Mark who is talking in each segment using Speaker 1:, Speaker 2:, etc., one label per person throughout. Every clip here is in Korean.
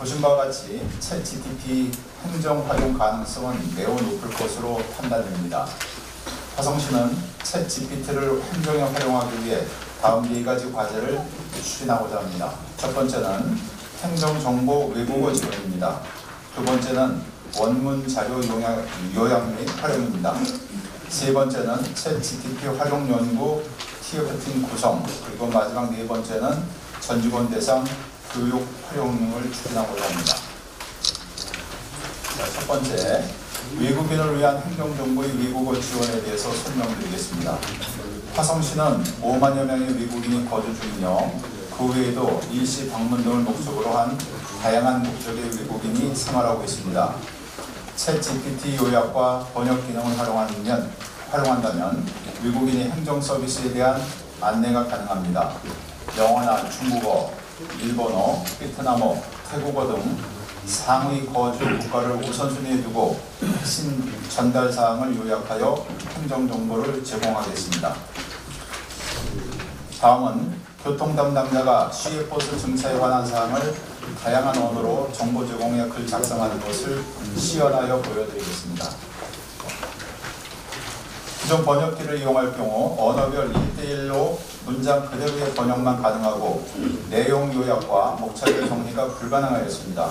Speaker 1: 보신 바와 같이 챗 GTP 행정 활용 가능성은 매우 높을 것으로 판단됩니다. 화성시는 챗 GPT를 행정에 활용하기 위해 다음 네 가지 과제를 추진하고자 합니다. 첫 번째는 행정정보 외국어 지원입니다. 두 번째는 원문 자료 요약, 요약 및 활용입니다. 세 번째는 챗 GTP 활용 연구 TF팀 구성 그리고 마지막 네 번째는 전 직원 대상 교육 활용을 추진하고자 합니다. 자, 첫 번째 외국인을 위한 행정정보의 외국어 지원에 대해서 설명드리겠습니다. 화성시는 5만여 명의 외국인이 거주 중이며 그 외에도 일시 방문 등을 목적으로 한 다양한 국적의 외국인이 생활하고 있습니다. 챗 GPT 요약과 번역 기능을 활용하면, 활용한다면 외국인이 행정 서비스에 대한 안내가 가능합니다. 영어나 중국어, 일본어, 베트남어, 태국어 등 상위 거주 국가를 우선순위에 두고 핵심 전달 사항을 요약하여 행정 정보를 제공하겠습니다. 다음은 교통 담당자가 시외버스 증차에 관한 사항을 다양한 언어로 정보 제공에 글 작성하는 것을 시연하여 보여드리겠습니다. 기존 번역기를 이용할 경우 언어별 1대1로 문장 그대로의 번역만 가능하고 내용 요약과 목차별 정리가 불가능하였습니다.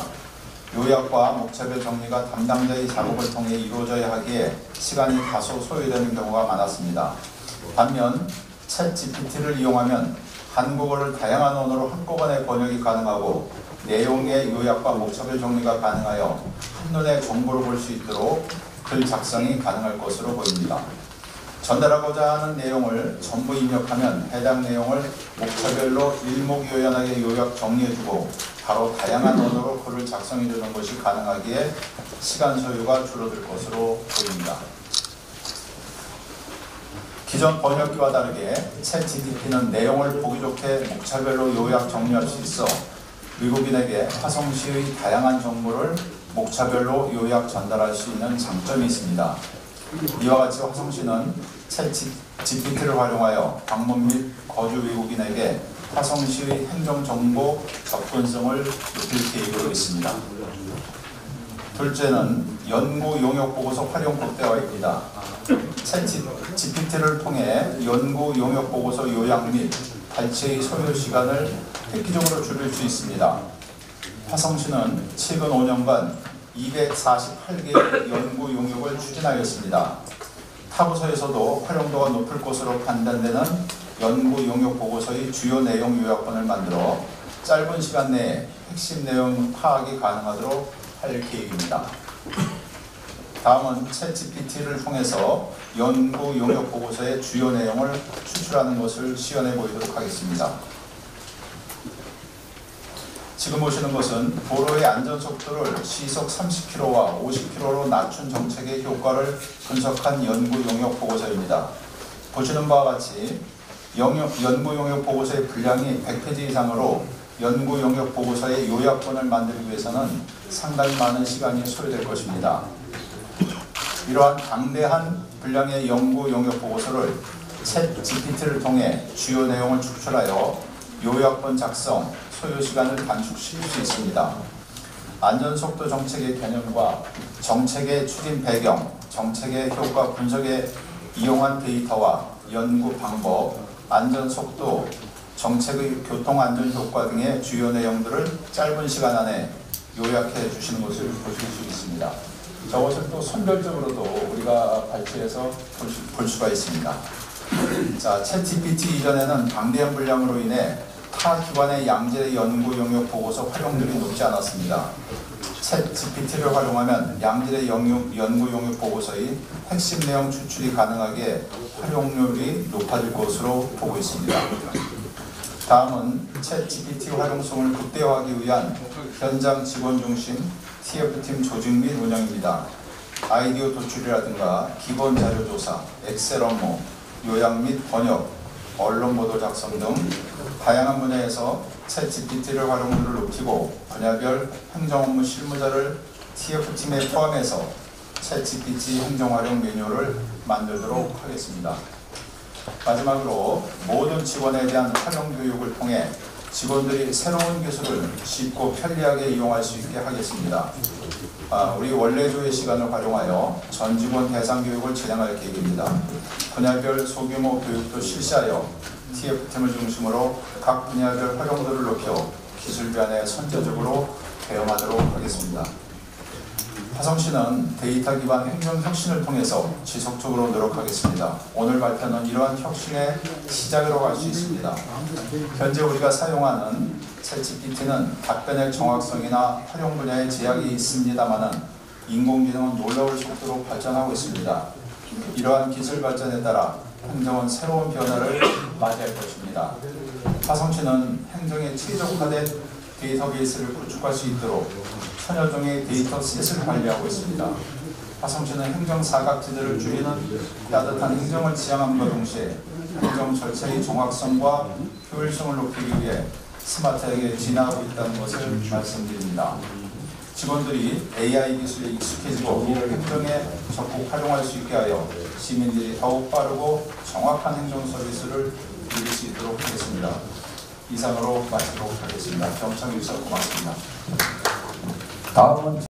Speaker 1: 요약과 목차별 정리가 담당자의 작업을 통해 이루어져야 하기에 시간이 다소 소요되는 경우가 많았습니다. 반면 챗 GPT를 이용하면 한국어를 다양한 언어로 한꺼번에 번역이 가능하고 내용의 요약과 목차별 정리가 가능하여 한눈에 정보를 볼 수 있도록 글 작성이 가능할 것으로 보입니다. 전달하고자 하는 내용을 전부 입력하면 해당 내용을 목차별로 일목요연하게 요약 정리해주고 바로 다양한 언어로 글을 작성해주는 것이 가능하기에 시간 소요가 줄어들 것으로 보입니다. 기존 번역기와 다르게 챗 GTP는 내용을 보기 좋게 목차별로 요약 정리할 수 있어 외국인에게 화성시의 다양한 정보를 목차별로 요약 전달할 수 있는 장점이 있습니다. 이와 같이 화성시는 챗 GPT를 활용하여 방문 및 거주 외국인에게 화성시의 행정정보 접근성을 높일 계획으로 있습니다. 둘째는 연구 용역 보고서 활용 극대화입니다. 챗 GPT를 통해 연구 용역 보고서 요약 및 발췌의 소요 시간을 획기적으로 줄일 수 있습니다. 화성시는 최근 5년간 248개의 연구 용역을 추진하였습니다. 타부서에서도 활용도가 높을 것으로 판단되는 연구 용역 보고서의 주요 내용 요약본을 만들어 짧은 시간 내에 핵심 내용 파악이 가능하도록 할 계획입니다. 다음은 챗 GPT를 통해서 연구 용역 보고서의 주요 내용을 추출하는 것을 시연해 보이도록 하겠습니다. 지금 보시는 것은 도로의 안전속도를 시속 30km와 50km로 낮춘 정책의 효과를 분석한 연구 용역 보고서입니다. 보시는 바와 같이 영역, 연구 용역 보고서의 분량이 100페이지 이상으로 연구 용역 보고서의 요약본을 만들기 위해서는 상당히 많은 시간이 소요될 것입니다. 이러한 방대한 분량의 연구 용역 보고서를 챗 GPT를 통해 주요 내용을 축출하여 요약본 작성, 소요 시간을 단축시킬 수 있습니다. 안전속도 정책의 개념과 정책의 추진 배경, 정책의 효과 분석에 이용한 데이터와 연구 방법, 안전속도, 정책의 교통안전 효과 등의 주요 내용들을 짧은 시간 안에 요약해 주시는 것을 보실 수 있습니다. 저것을 또 선별적으로도 우리가 발췌해서 볼, 수가 있습니다. 자, 챗 GPT 이전에는 방대한 분량으로 인해 타 기관의 양질의 연구 용역 보고서 활용률이 높지 않았습니다. 챗 GPT를 활용하면 양질의 연구, 연구 용역 보고서의 핵심 내용 추출이 가능하게 활용률이 높아질 것으로 보고 있습니다. 다음은 챗 GPT 활용성을 극대화하기 위한 현장 직원 중심 TF팀 조직 및 운영입니다. 아이디어 도출이라든가 기본 자료 조사, 엑셀 업무, 요약 및 번역, 언론 보도 작성 등 다양한 분야에서 챗 GPT를 활용률을 높이고 분야별 행정 업무 실무자를 TF팀에 포함해서 챗 GPT 행정 활용 매뉴얼을 만들도록 하겠습니다. 마지막으로 모든 직원에 대한 활용 교육을 통해 직원들이 새로운 기술을 쉽고 편리하게 이용할 수 있게 하겠습니다. 아, 우리 원래조의 시간을 활용하여 전 직원 대상 교육을 진행할 계획입니다. 분야별 소규모 교육도 실시하여 TF팀을 중심으로 각 분야별 활용도를 높여 기술 변화에 선제적으로 대응하도록 하겠습니다. 화성시는 데이터 기반 행정 혁신을 통해서 지속적으로 노력하겠습니다. 오늘 발표는 이러한 혁신의 시작으로 갈수 있습니다. 현재 우리가 사용하는 챗GPT는 답변의 정확성이나 활용 분야에 제약이 있습니다만은 인공지능은 놀라울 속도로 발전하고 있습니다. 이러한 기술 발전에 따라 행정은 새로운 변화를 맞이할 것입니다. 화성시는 행정에 최적화된 데이터 베이스를 구축할 수 있도록 천여 종의 data set을 관리하고 있습니다. 화성시는 행정 사각지대를 줄이는 따뜻한 행정을 지향함과 동시에 행정 절차의 정확성과 효율성을 높이기 위해 스마트하게 진화하고 있다는 것을 말씀드립니다. 직원들이 AI 기술에 익숙해지고 행정에 적극 활용할 수 있게 하여 시민들이 더욱 빠르고 정확한 행정 서비스를 누릴 수 있도록 하겠습니다. 이상으로 마치도록 하겠습니다. 경청해 주셔서 고맙습니다. 다음은